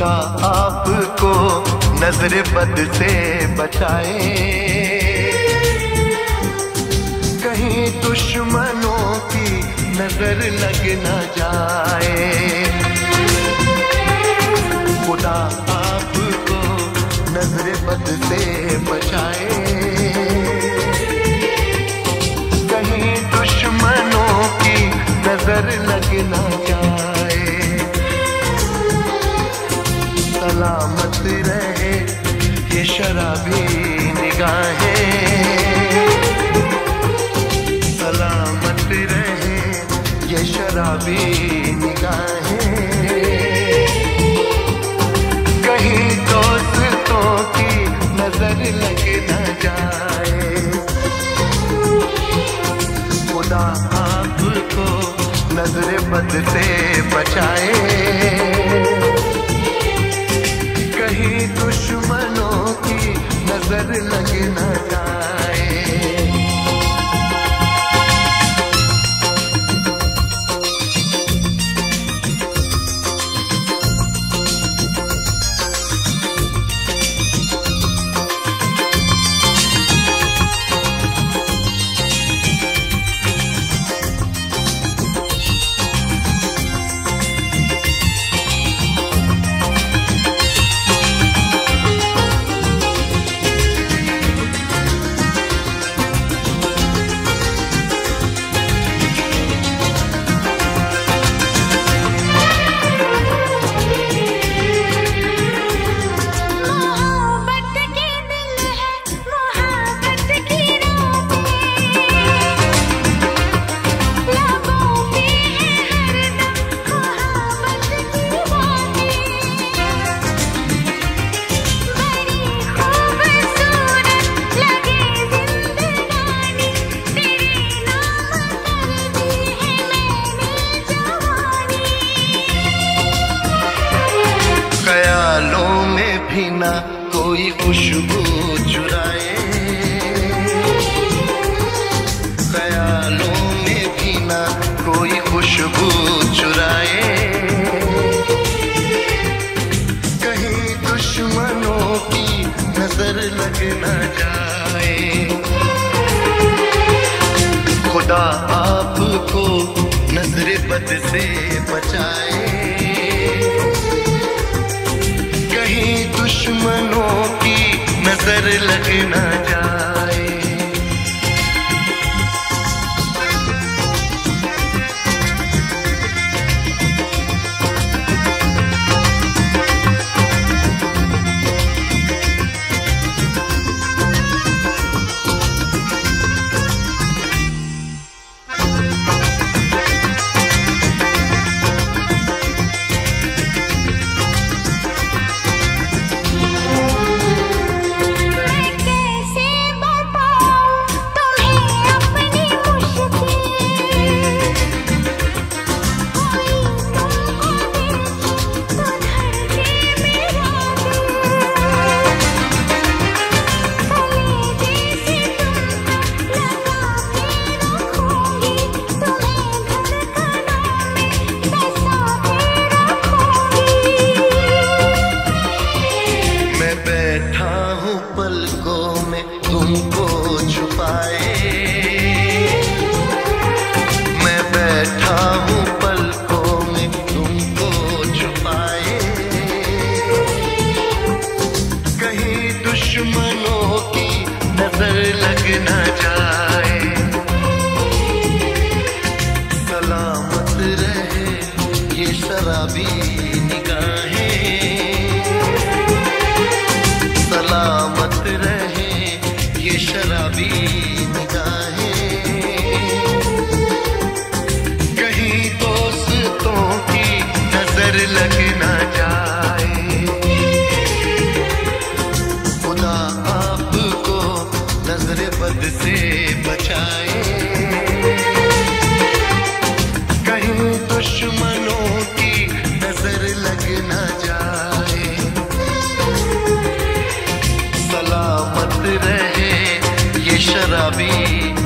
खुदा आपको नज़र बद से बचाए। कहीं दुश्मनों की नज़र लग न जाए। खुदा आपको नज़र बद से बचाए। कहीं दुश्मनों की नज़र लग न जाए। लग न जाए। खुदा आपको नज़र बद से बचाए। कहीं दुश्मनों की नज़र लग न भी ना कोई खुशबू चुराए। ख्यालों में भी ना कोई खुशबू चुराए। कहीं दुश्मनों की नज़र लग न जाए। खुदा आपको नज़र बद से बचाए। नज़र दुश्मनों की नज़र लग न जाए। रहे ये शराबी